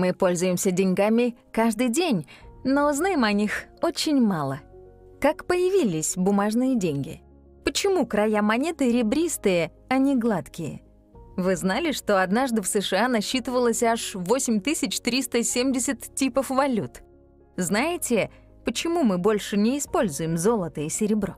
Мы пользуемся деньгами каждый день, но знаем о них очень мало. Как появились бумажные деньги? Почему края монеты ребристые, а не гладкие? Вы знали, что однажды в США насчитывалось аж 8370 типов валют? Знаете, почему мы больше не используем золото и серебро?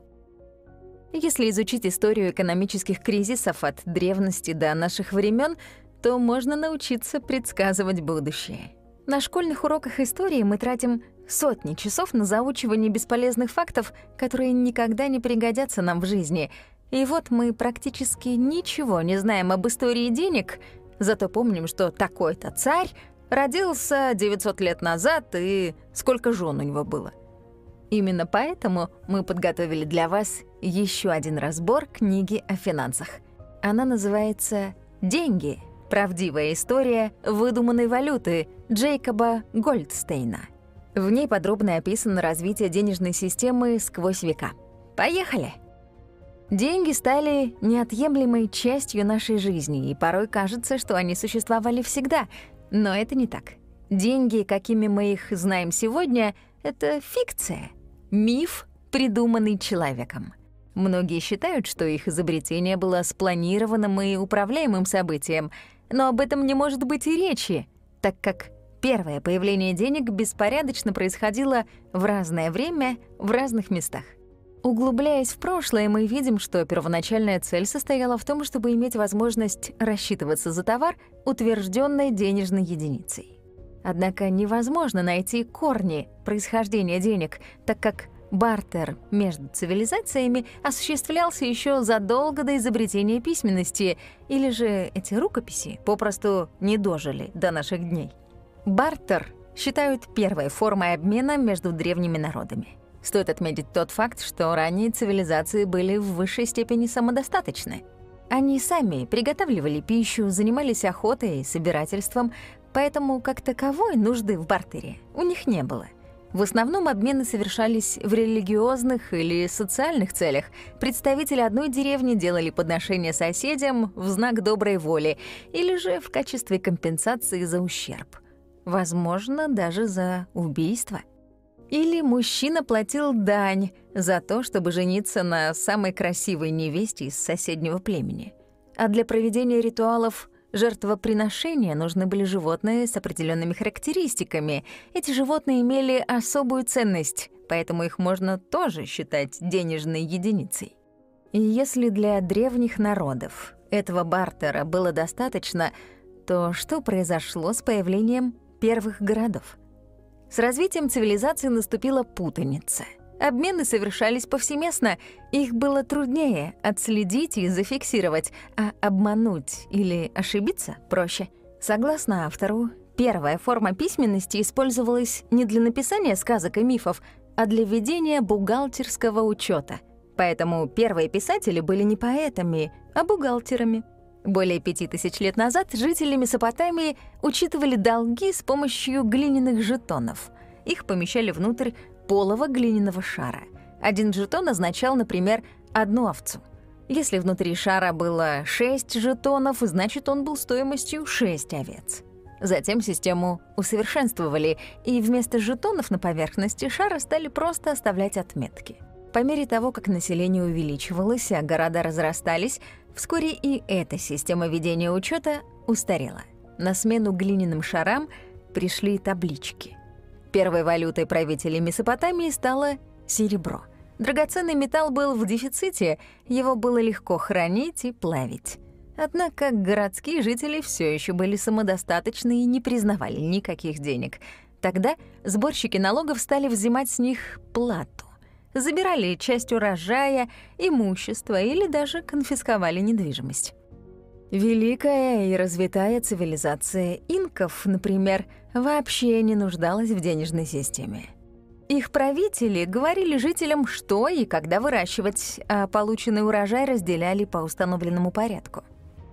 Если изучить историю экономических кризисов от древности до наших времен, то можно научиться предсказывать будущее. На школьных уроках истории мы тратим сотни часов на заучивание бесполезных фактов, которые никогда не пригодятся нам в жизни. И вот мы практически ничего не знаем об истории денег, зато помним, что такой-то царь родился 900 лет назад и сколько жен у него было. Именно поэтому мы подготовили для вас еще один разбор книги о финансах. Она называется «Деньги. Правдивая история выдуманной валюты» Джейкоба Гольдстейна. В ней подробно описано развитие денежной системы сквозь века. Поехали! Деньги стали неотъемлемой частью нашей жизни, и порой кажется, что они существовали всегда, но это не так. Деньги, какими мы их знаем сегодня, — это фикция — Миф, придуманный человеком. Многие считают, что их изобретение было спланированным и управляемым событием, но об этом не может быть и речи, так как первое появление денег беспорядочно происходило в разное время в разных местах. Углубляясь в прошлое, мы видим, что первоначальная цель состояла в том, чтобы иметь возможность рассчитываться за товар утвержденной денежной единицей. Однако невозможно найти корни происхождения денег, так как бартер между цивилизациями осуществлялся еще задолго до изобретения письменности, или же эти рукописи попросту не дожили до наших дней. Бартер считают первой формой обмена между древними народами. Стоит отметить тот факт, что ранние цивилизации были в высшей степени самодостаточны. Они сами приготавливали пищу, занимались охотой и собирательством, поэтому как таковой нужды в бартере у них не было. В основном обмены совершались в религиозных или социальных целях. Представители одной деревни делали подношения соседям в знак доброй воли или же в качестве компенсации за ущерб. Возможно, даже за убийство. Или мужчина платил дань за то, чтобы жениться на самой красивой невесте из соседнего племени. А для проведения ритуалов жертвоприношения нужны были животные с определенными характеристиками. Эти животные имели особую ценность, поэтому их можно тоже считать денежной единицей. И если для древних народов этого бартера было достаточно, то что произошло с появлением первых городов? С развитием цивилизации наступила путаница — Обмены совершались повсеместно, их было труднее отследить и зафиксировать, а обмануть или ошибиться проще. Согласно автору, первая форма письменности использовалась не для написания сказок и мифов, а для ведения бухгалтерского учета. Поэтому первые писатели были не поэтами, а бухгалтерами. Более пяти тысяч лет назад жители Месопотамии учитывали долги с помощью глиняных жетонов. Их помещали внутрь полого глиняного шара. Один жетон означал, например, одну овцу. Если внутри шара было 6 жетонов, значит, он был стоимостью 6 овец. Затем систему усовершенствовали, и вместо жетонов на поверхности шара стали просто оставлять отметки. По мере того, как население увеличивалось, а города разрастались, вскоре и эта система ведения учета устарела. На смену глиняным шарам пришли таблички — Первой валютой правителей Месопотамии стало серебро. Драгоценный металл был в дефиците, его было легко хранить и плавить. Однако городские жители все еще были самодостаточны и не признавали никаких денег. Тогда сборщики налогов стали взимать с них плату. Забирали часть урожая, имущества или даже конфисковали недвижимость. Великая и развитая цивилизация инков, например, вообще не нуждалась в денежной системе. Их правители говорили жителям, что и когда выращивать, а полученный урожай разделяли по установленному порядку.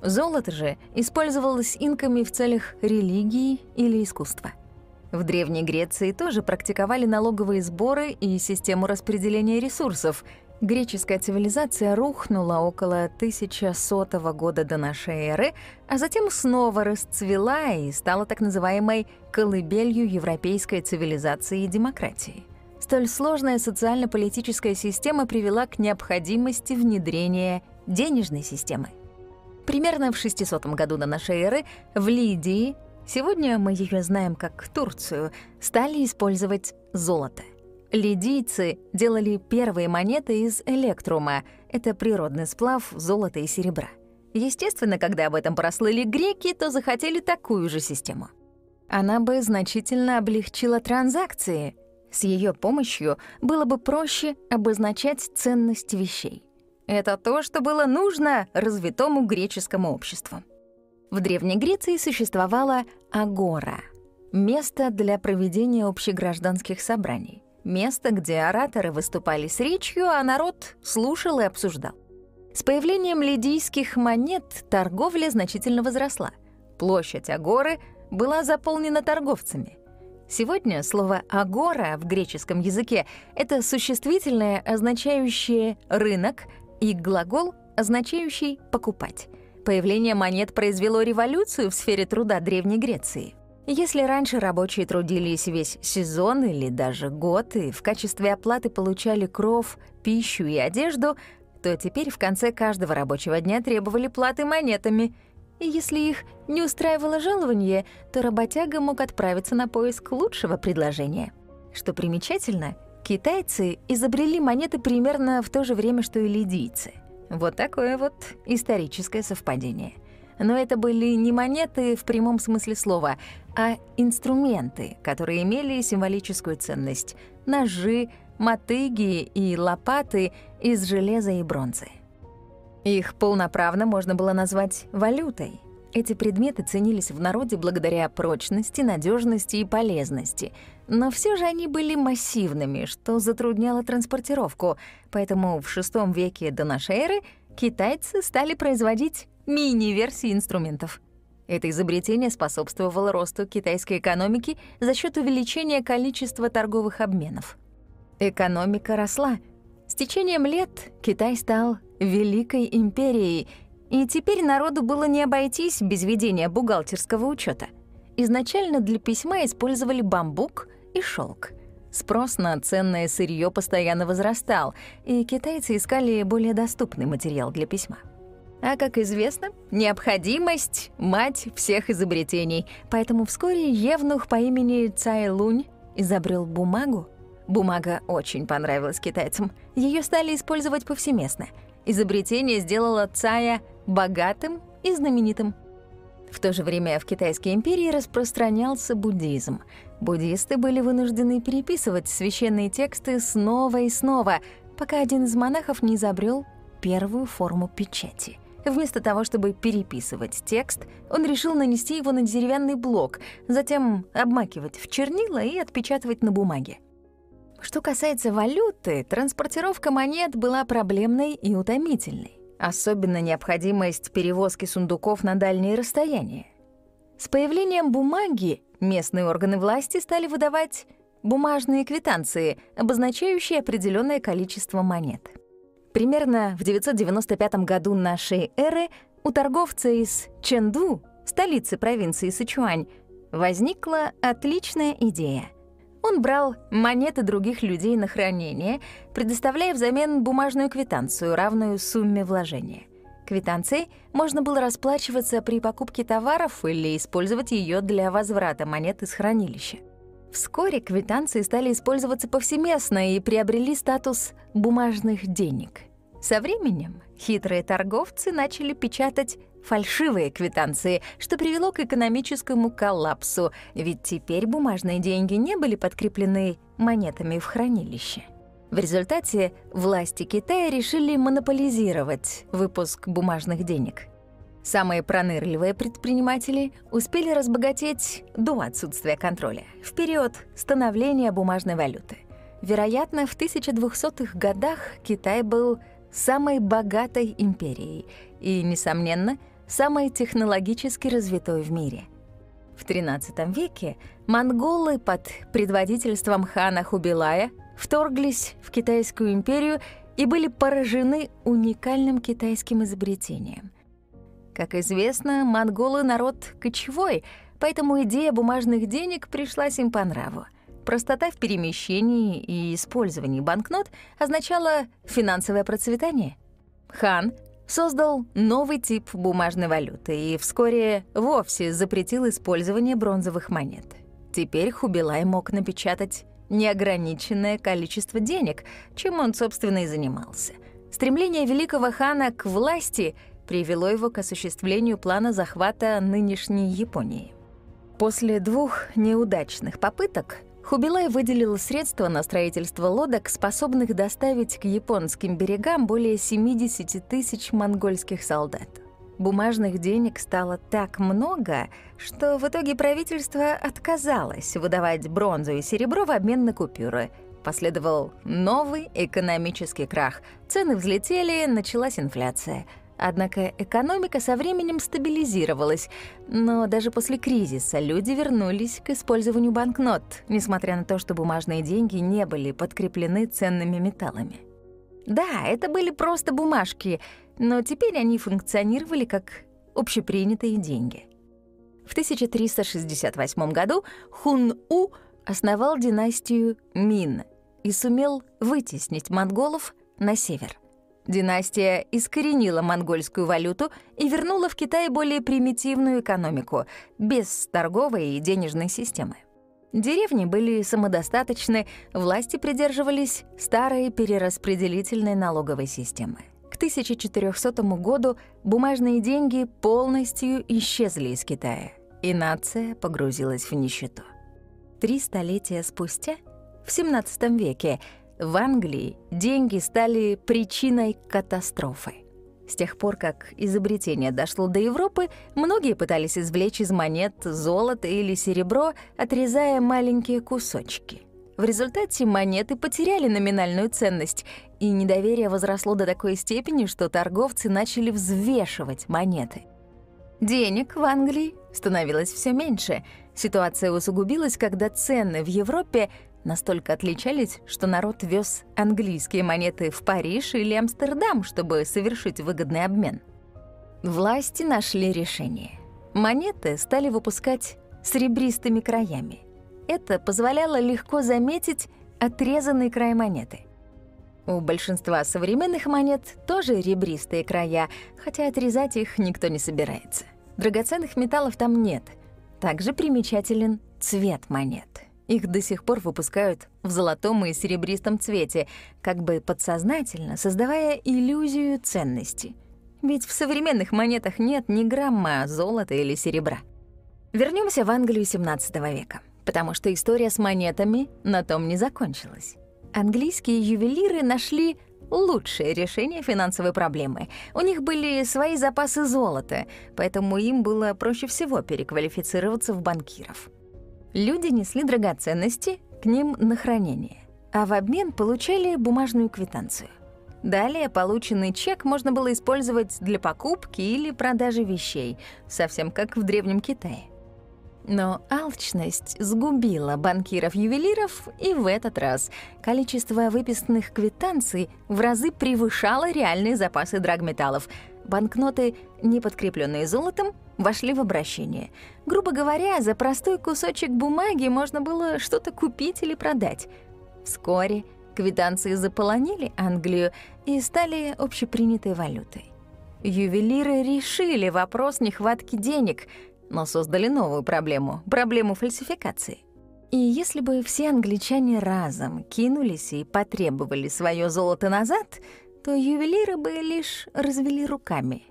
Золото же использовалось инками в целях религии или искусства. В Древней Греции тоже практиковали налоговые сборы и систему распределения ресурсов. Греческая цивилизация рухнула около 1100 года до нашей эры, а затем снова расцвела и стала так называемой колыбелью европейской цивилизации и демократии. Столь сложная социально-политическая система привела к необходимости внедрения денежной системы. Примерно в 600 году до нашей эры в Лидии, сегодня мы ее знаем как Турцию, стали использовать золото. Лидийцы делали первые монеты из электрума. Это природный сплав золота и серебра. Естественно, когда об этом прослыли греки, то захотели такую же систему. Она бы значительно облегчила транзакции. С ее помощью было бы проще обозначать ценность вещей. Это то, что было нужно развитому греческому обществу. В Древней Греции существовала агора — место для проведения общегражданских собраний. Место, где ораторы выступали с речью, а народ слушал и обсуждал. С появлением лидийских монет торговля значительно возросла. Площадь Агоры была заполнена торговцами. Сегодня слово «агора» в греческом языке — это существительное, означающее «рынок», и глагол, означающий «покупать». Появление монет произвело революцию в сфере труда Древней Греции. Если раньше рабочие трудились весь сезон или даже год и в качестве оплаты получали кров, пищу и одежду, то теперь в конце каждого рабочего дня требовали платы монетами. И если их не устраивало жалование, то работяга мог отправиться на поиск лучшего предложения. Что примечательно, китайцы изобрели монеты примерно в то же время, что и лидийцы. Вот такое вот историческое совпадение — но это были не монеты в прямом смысле слова, а инструменты, которые имели символическую ценность — ножи, мотыги и лопаты из железа и бронзы. Их полноправно можно было назвать валютой. Эти предметы ценились в народе благодаря прочности, надежности и полезности, но все же они были массивными, что затрудняло транспортировку, поэтому в VI веке до нашей эры китайцы стали производить мини-версии инструментов. Это изобретение способствовало росту китайской экономики за счет увеличения количества торговых обменов. Экономика росла. С течением лет Китай стал великой империей, и теперь народу было не обойтись без ведения бухгалтерского учета. Изначально для письма использовали бамбук и шелк. Спрос на ценное сырье постоянно возрастал, и китайцы искали более доступный материал для письма. А как известно, необходимость — мать всех изобретений. Поэтому вскоре Евнух по имени Цай Лунь изобрел бумагу. Бумага очень понравилась китайцам. Ее стали использовать повсеместно. Изобретение сделало Цая богатым и знаменитым. В то же время в Китайской империи распространялся буддизм. Буддисты были вынуждены переписывать священные тексты снова и снова, пока один из монахов не изобрел первую форму печати — Вместо того, чтобы переписывать текст, он решил нанести его на деревянный блок, затем обмакивать в чернила и отпечатывать на бумаге. Что касается валюты, транспортировка монет была проблемной и утомительной. Особенно необходимость перевозки сундуков на дальние расстояния. С появлением бумаги местные органы власти стали выдавать бумажные квитанции, обозначающие определенное количество монет. Примерно в 995 году нашей эры у торговца из Чэнду, столицы провинции Сычуань, возникла отличная идея. Он брал монеты других людей на хранение, предоставляя взамен бумажную квитанцию, равную сумме вложения. Квитанцией можно было расплачиваться при покупке товаров или использовать ее для возврата монет из хранилища. Вскоре квитанции стали использоваться повсеместно и приобрели статус бумажных денег. Со временем хитрые торговцы начали печатать фальшивые квитанции, что привело к экономическому коллапсу, ведь теперь бумажные деньги не были подкреплены монетами в хранилище. В результате власти Китая решили монополизировать выпуск бумажных денег. Самые пронырливые предприниматели успели разбогатеть до отсутствия контроля, в период становления бумажной валюты. Вероятно, в 1200-х годах Китай был самой богатой империей и, несомненно, самой технологически развитой в мире. В XIII веке монголы под предводительством хана Хубилая вторглись в Китайскую империю и были поражены уникальным китайским изобретением. Как известно, монголы — народ кочевой, поэтому идея бумажных денег пришлась им по нраву. Простота в перемещении и использовании банкнот означала финансовое процветание. Хан создал новый тип бумажной валюты и вскоре вовсе запретил использование бронзовых монет. Теперь Хубилай мог напечатать неограниченное количество денег, чем он, собственно, и занимался. Стремление великого хана к власти привело его к осуществлению плана захвата нынешней Японии. После двух неудачных попыток Хубилай выделил средства на строительство лодок, способных доставить к японским берегам более 70 тысяч монгольских солдат. Бумажных денег стало так много, что в итоге правительство отказалось выдавать бронзу и серебро в обмен на купюры. Последовал новый экономический крах. Цены взлетели, началась инфляция. Однако экономика со временем стабилизировалась, но даже после кризиса люди вернулись к использованию банкнот, несмотря на то, что бумажные деньги не были подкреплены ценными металлами. Да, это были просто бумажки, но теперь они функционировали как общепринятые деньги. В 1368 году Хун-У основал династию Мин и сумел вытеснить монголов на север. Династия искоренила монгольскую валюту и вернула в Китай более примитивную экономику, без торговой и денежной системы. Деревни были самодостаточны, власти придерживались старой перераспределительной налоговой системы. К 1400 году бумажные деньги полностью исчезли из Китая, и нация погрузилась в нищету. Три столетия спустя, в XVII веке, в Англии деньги стали причиной катастрофы. С тех пор, как изобретение дошло до Европы, многие пытались извлечь из монет золото или серебро, отрезая маленькие кусочки. В результате монеты потеряли номинальную ценность, и недоверие возросло до такой степени, что торговцы начали взвешивать монеты. Денег в Англии становилось все меньше. Ситуация усугубилась, когда цены в Европе настолько отличались, что народ вез английские монеты в Париж или Амстердам, чтобы совершить выгодный обмен. Власти нашли решение. Монеты стали выпускать с ребристыми краями. Это позволяло легко заметить отрезанный край монеты. У большинства современных монет тоже ребристые края, хотя отрезать их никто не собирается. Драгоценных металлов там нет. Также примечателен цвет монет — их до сих пор выпускают в золотом и серебристом цвете, как бы подсознательно создавая иллюзию ценности. Ведь в современных монетах нет ни грамма золота или серебра. Вернемся в Англию XVII века, потому что история с монетами на том не закончилась. Английские ювелиры нашли лучшее решение финансовой проблемы. У них были свои запасы золота, поэтому им было проще всего переквалифицироваться в банкиров. Люди несли драгоценности к ним на хранение, а в обмен получали бумажную квитанцию. Далее полученный чек можно было использовать для покупки или продажи вещей, совсем как в Древнем Китае. Но алчность сгубила банкиров-ювелиров, и в этот раз количество выписанных квитанций в разы превышало реальные запасы драгметаллов. Банкноты, не подкрепленные золотом, вошли в обращение. Грубо говоря, за простой кусочек бумаги можно было что-то купить или продать. Вскоре квитанции заполонили Англию и стали общепринятой валютой. Ювелиры решили вопрос нехватки денег, но создали новую проблему — проблему фальсификации. И если бы все англичане разом кинулись и потребовали свое золото назад, то ювелиры бы лишь развели руками.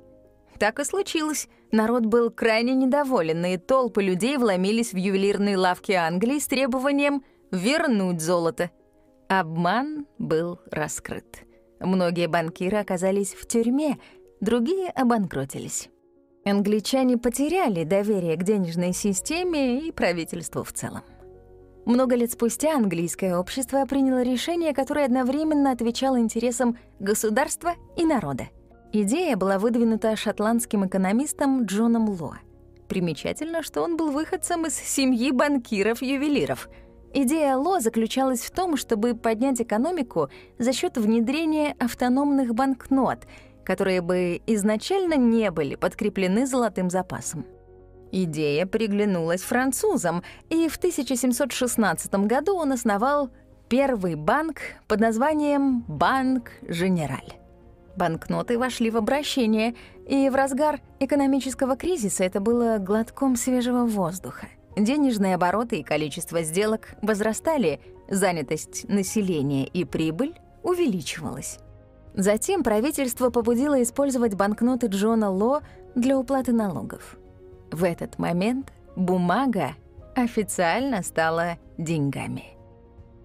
Так и случилось. Народ был крайне недоволен, и толпы людей вломились в ювелирные лавки Англии с требованием вернуть золото. Обман был раскрыт. Многие банкиры оказались в тюрьме, другие обанкротились. Англичане потеряли доверие к денежной системе и правительству в целом. Много лет спустя английское общество приняло решение, которое одновременно отвечало интересам государства и народа. Идея была выдвинута шотландским экономистом Джоном Ло. Примечательно, что он был выходцем из семьи банкиров-ювелиров. Идея Ло заключалась в том, чтобы поднять экономику за счет внедрения автономных банкнот, которые бы изначально не были подкреплены золотым запасом. Идея приглянулась французам, и в 1716 году он основал первый банк под названием «Банк Женераль». Банкноты вошли в обращение, и в разгар экономического кризиса это было глотком свежего воздуха. Денежные обороты и количество сделок возрастали, занятость населения и прибыль увеличивалась. Затем правительство побудило использовать банкноты Джона Ло для уплаты налогов. В этот момент бумага официально стала деньгами.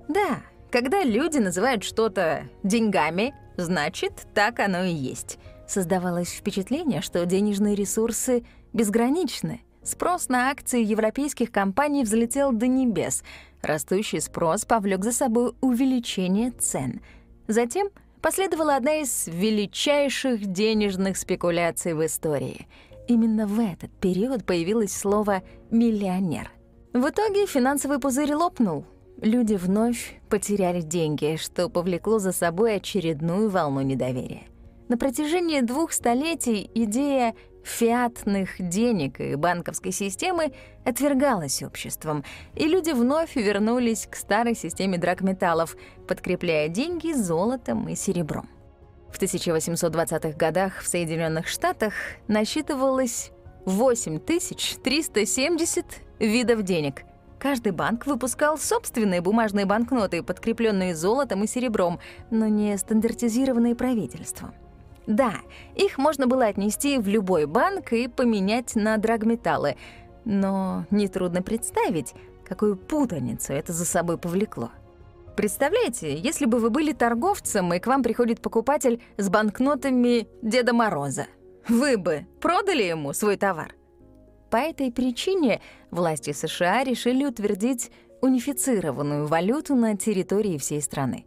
Да, когда люди называют что-то деньгами, значит, так оно и есть. Создавалось впечатление, что денежные ресурсы безграничны. Спрос на акции европейских компаний взлетел до небес. Растущий спрос повлек за собой увеличение цен. Затем последовала одна из величайших денежных спекуляций в истории — Именно в этот период появилось слово «миллионер». В итоге финансовый пузырь лопнул. Люди вновь потеряли деньги, что повлекло за собой очередную волну недоверия. На протяжении двух столетий идея фиатных денег и банковской системы отвергалась обществом, и люди вновь вернулись к старой системе драгметаллов, подкрепляя деньги золотом и серебром. В 1820-х годах в Соединенных Штатах насчитывалось 8370 видов денег. Каждый банк выпускал собственные бумажные банкноты, подкрепленные золотом и серебром, но не стандартизированные правительством. Да, их можно было отнести в любой банк и поменять на драгметаллы, но нетрудно представить, какую путаницу это за собой повлекло. Представляете, если бы вы были торговцем, и к вам приходит покупатель с банкнотами Деда Мороза. Вы бы продали ему свой товар? По этой причине власти США решили утвердить унифицированную валюту на территории всей страны.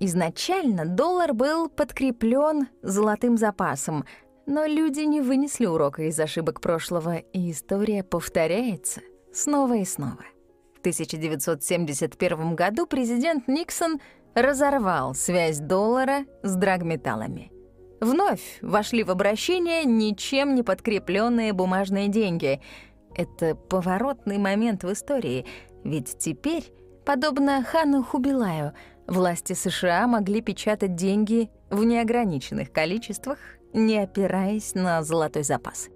Изначально доллар был подкреплен золотым запасом, но люди не вынесли урока из ошибок прошлого, и история повторяется снова и снова. 1971 году президент Никсон разорвал связь доллара с драгметаллами. Вновь вошли в обращение ничем не подкрепленные бумажные деньги. Это поворотный момент в истории, ведь теперь, подобно Хану Хубилаю, власти США могли печатать деньги в неограниченных количествах, не опираясь на золотой запас.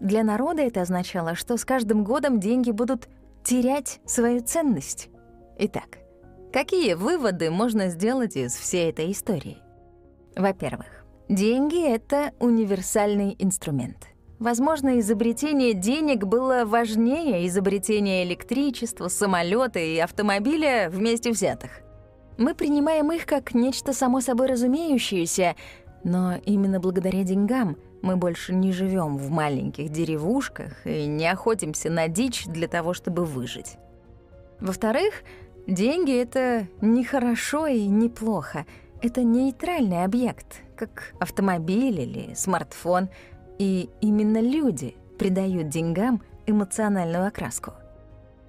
Для народа это означало, что с каждым годом деньги будут терять свою ценность. Итак, какие выводы можно сделать из всей этой истории? Во-первых, деньги — это универсальный инструмент. Возможно, изобретение денег было важнее изобретения электричества, самолета и автомобиля вместе взятых. Мы принимаем их как нечто само собой разумеющееся, но именно благодаря деньгам — мы больше не живем в маленьких деревушках и не охотимся на дичь для того, чтобы выжить. Во-вторых, деньги — это не хорошо и не плохо. Это нейтральный объект, как автомобиль или смартфон. И именно люди придают деньгам эмоциональную окраску.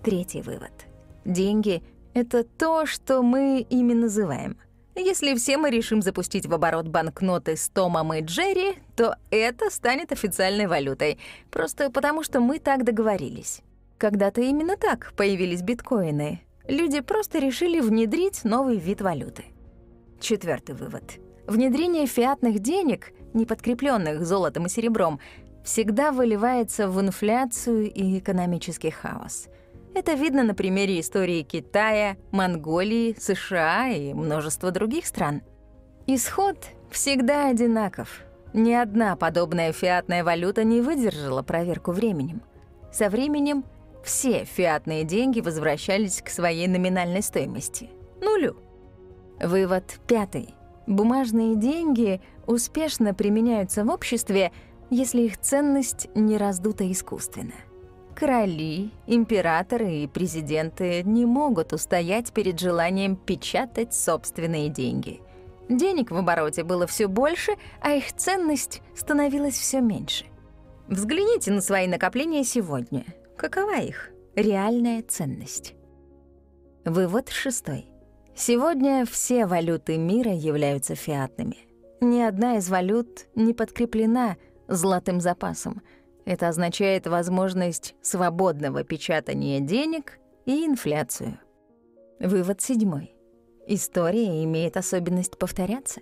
Третий вывод. Деньги — это то, что мы ими называем. Если все мы решим запустить в оборот банкноты с Томом и Джерри, то это станет официальной валютой, просто потому что мы так договорились. Когда-то именно так появились биткоины. Люди просто решили внедрить новый вид валюты. Четвертый вывод. Внедрение фиатных денег, не подкрепленных золотом и серебром, всегда выливается в инфляцию и экономический хаос — это видно на примере истории Китая, Монголии, США и множества других стран. Исход всегда одинаков. Ни одна подобная фиатная валюта не выдержала проверку временем. Со временем все фиатные деньги возвращались к своей номинальной стоимости — нулю. Вывод пятый. Бумажные деньги успешно применяются в обществе, если их ценность не раздута искусственно. Короли, императоры и президенты не могут устоять перед желанием печатать собственные деньги. Денег в обороте было все больше, а их ценность становилась все меньше. Взгляните на свои накопления сегодня. Какова их реальная ценность? Вывод шестой. Сегодня все валюты мира являются фиатными. Ни одна из валют не подкреплена золотым запасом. Это означает возможность свободного печатания денег и инфляцию. Вывод седьмой. История имеет особенность повторяться.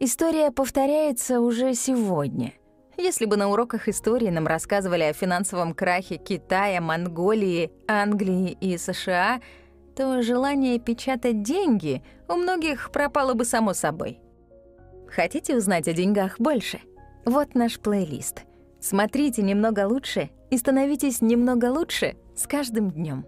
История повторяется уже сегодня. Если бы на уроках истории нам рассказывали о финансовом крахе Китая, Монголии, Англии и США, то желание печатать деньги у многих пропало бы само собой. Хотите узнать о деньгах больше? Вот наш плейлист. Смотрите немного лучше и становитесь немного лучше с каждым днем.